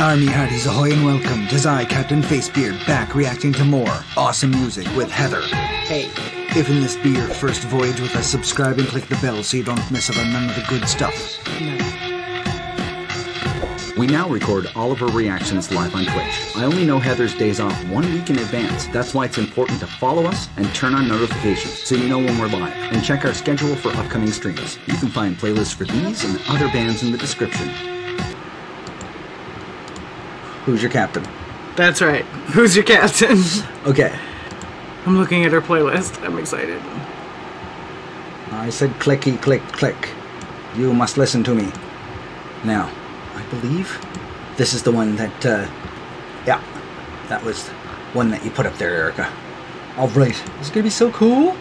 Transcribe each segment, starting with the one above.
Army Hearties ahoy and welcome. Tis I, Captain Facebeard, back reacting to more awesome music with Heather. Hey. If in this be your first voyage with us, subscribe and click the bell so you don't miss out on none of the good stuff. We now record all of her reactions live on Twitch. I only know Heather's days off one week in advance. That's why it's important to follow us and turn on notifications so you know when we're live. And check our schedule for upcoming streams. You can find playlists for these and other bands in the description. Who's your captain? That's right. Who's your captain? Okay, I'm looking at her playlist. I'm excited. I said clicky click click. You must listen to me. Now, I believe this is the one that, uh, yeah, that was one that you put up there, Erica. All right, this is gonna be so cool.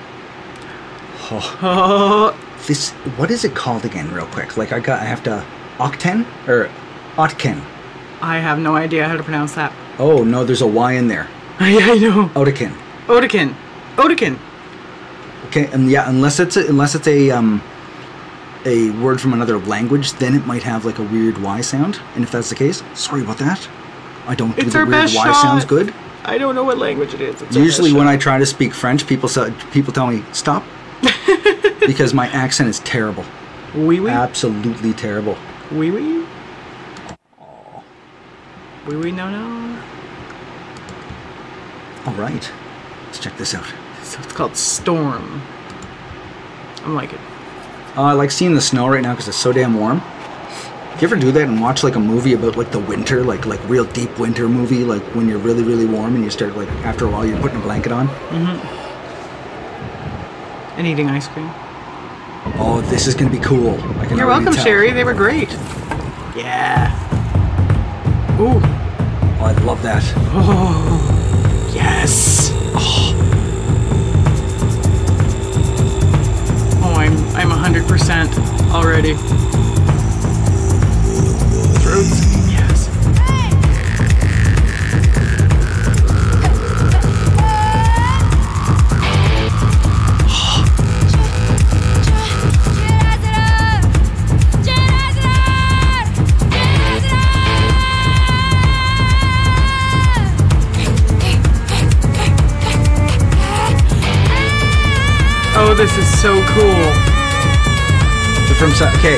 Oh, this, what is it called again, real quick? Like I got, I have to, Octen or Otken? I have no idea how to pronounce that. Oh no, there's a Y in there. Yeah, I know. Otikin. Odekin. Odekin. Okay, and yeah, unless it's a, unless it's a um a word from another language, then it might have like a weird Y sound. And if that's the case, sorry about that. I don't do It's the our weird best Y shot. sounds good. I don't know what language it is. It's Usually, when shot. I try to speak French, people say, people tell me stop because my accent is terrible, Wee wee. absolutely terrible. Wee wee. Wee wee no no. All right, let's check this out. So it's called Storm. I'm like it. Uh, I like seeing the snow right now because it's so damn warm. Do you ever do that and watch like a movie about like the winter, like like real deep winter movie, like when you're really really warm and you start like after a while you're putting a blanket on? Mhm. And eating ice cream. Oh, this is gonna be cool. You're welcome. Sherry. They were great. Yeah. Ooh. Oh, I love that. Oh, Yes. Oh, oh I'm I'm hundred percent already. Oh, this is so cool. They're from okay.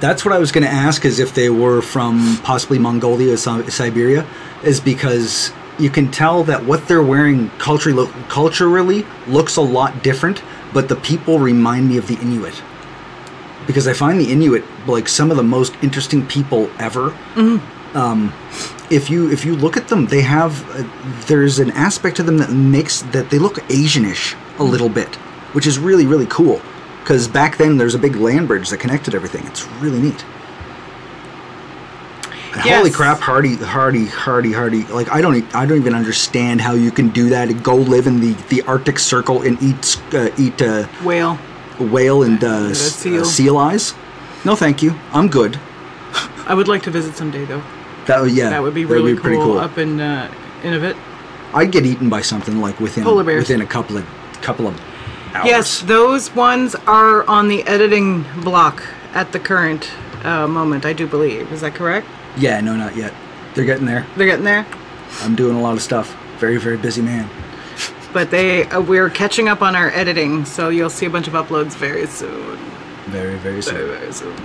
That's what I was gonna ask is if they were from possibly Mongolia or Siberia, is because you can tell that what they're wearing culturally culturally looks a lot different, but the people remind me of the Inuit. Because I find the Inuit like some of the most interesting people ever. Um, if you if you look at them, they have uh, there's an aspect to them that makes that they look Asianish a little bit, which is really really cool. Because back then there's a big land bridge that connected everything. It's really neat. And Holy crap, Hardy, Hardy, Hardy, Hardy! Like I don't, I don't even understand how you can do that. Go live in the, the Arctic Circle and eat uh, eat uh, Whale. whale and uh, seal. seal eyes. No, thank you. I'm good. I would like to visit someday though. That would- yeah, That would be really pretty cool, cool. up in uh, Innovit. I'd get eaten by something like within Polar bears. within a couple of couple of hours. Yes, those ones are on the editing block at the current uh, moment. I do believe. Is that correct? Yeah, no, not yet. They're getting there. They're getting there, I'm doing a lot of stuff. Very, very busy man. but they uh, we're catching up on our editing, so you'll see a bunch of uploads very soon. Very, very soon. Very very soon.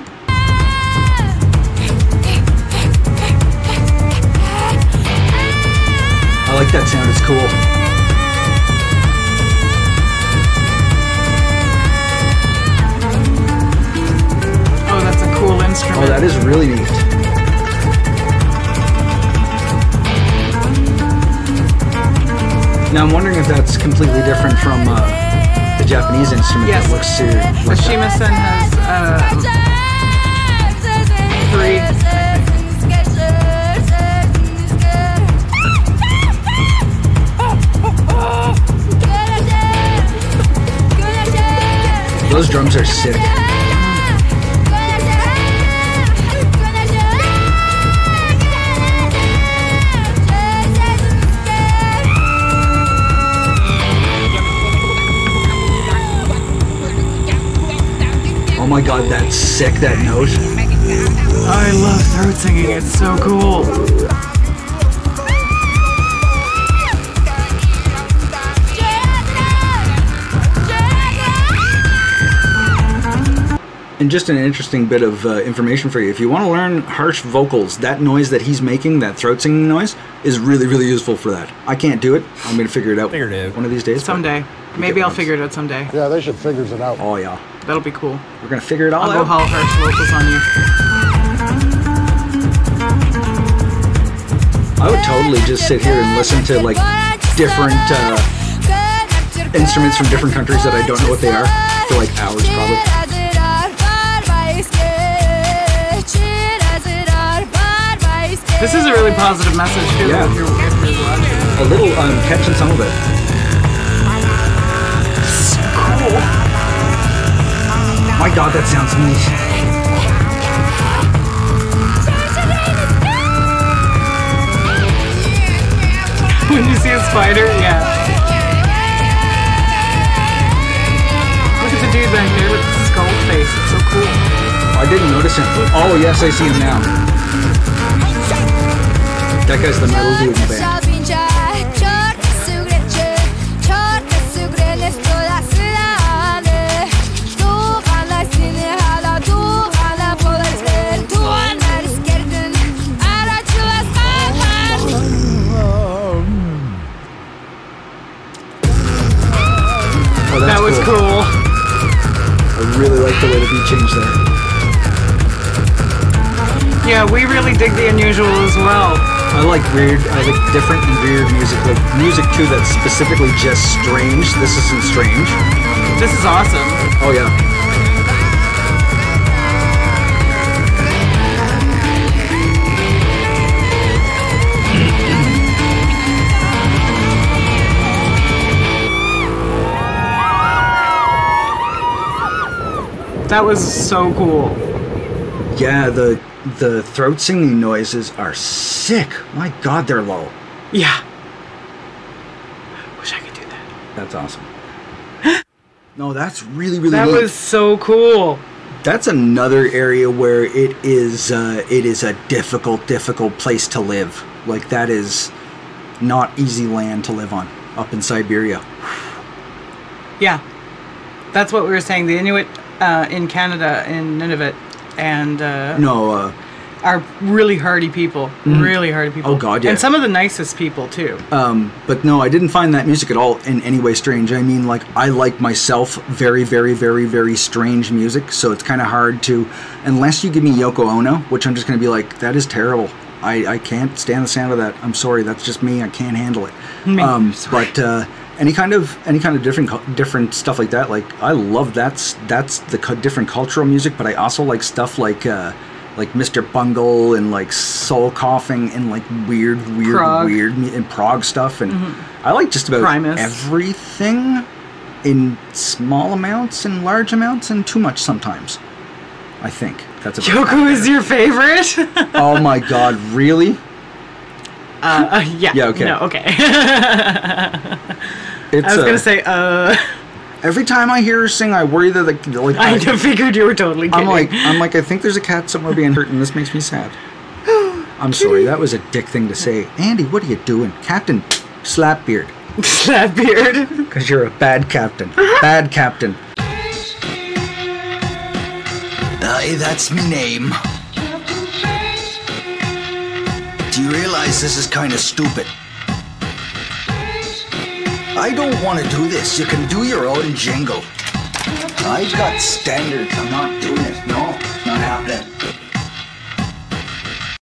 I like that sound. It's cool. Oh, that is really neat. Now I'm wondering if that's completely different from uh, the Japanese instrument Yes. that looks uh, like. A shamisen has uh, three. Those drums are sick. Oh my god, that's sick, that note. I love throat singing, it's so cool. And just an interesting bit of uh, information for you. If you want to learn harsh vocals, that noise that he's making, that throat singing noise, is really, really useful for that. I can't do it. I'm going to figure it out. One of these days. Someday. Maybe I'll figure it out someday. Yeah, they should figure it out. Oh, yeah. That'll be cool. We're going to figure it all I'll go out. haul harsh vocals on you. I would totally just sit here and listen to like different uh, instruments from different countries that I don't know what they are for like hours probably. This is a really positive message too. Yeah. If you're, if you're. A little, I'm catching some of it. My God, that sounds neat. When you see a spider, yeah. Look at the dude back there with the skull face. It's so cool. I didn't notice him. Oh yes, I see him now. That guy's the metal dude in the band. Really like the way the beat changed there. Yeah, we really dig the unusual as well. I like weird. I like different and weird music. Like music too that's specifically just strange. This isn't strange. This is awesome. Oh yeah. That was so cool. Yeah, the the throat singing noises are sick. My God, they're low. Yeah. Wish I could do that. That's awesome. No, that's really really. That neat. was so cool. That's another area where it is uh, it is a difficult difficult place to live. Like that is not easy land to live on up in Siberia. Yeah. That's what we were saying. The Inuit uh, in Canada, in Nunavut, and uh, No, uh, are really hardy people. Really hardy people. Oh, God, yeah. And some of the nicest people, too. Um, but no, I didn't find that music at all in any way strange. I mean, like, I like myself very, very, very, very strange music, so it's kind of hard to, unless you give me Yoko Ono, which I'm just going to be like, that is terrible. I, I can't stand the sound of that. I'm sorry, that's just me. I can't handle it. Me, um, but uh, any kind of any kind of different different stuff like that, like I love that's that's the different cultural music. But I also like stuff like. Uh, like Mr. Bungle and like soul coughing and like weird, weird, Prog. weird and prog stuff and I like just about Primus. everything in small amounts and large amounts and too much sometimes. I think that's a Yoko is your favorite? Oh my god, really? uh, yeah. Yeah, okay. No, okay. It's I was going to say, uh, every time I hear her sing, I worry that like, like I I, figured you were totally kidding. I'm like I'm like I think there's a cat somewhere being hurt and this makes me sad. I'm sorry, that was a dick thing to say. Andy, what are you doing? Captain Slapbeard. that beard. Because you're a bad captain. Bad captain. Aye, that's me name. Do you realize this is kind of stupid? I don't want to do this. You can do your own jingle. I've got standards. I'm not doing it. No, not happening.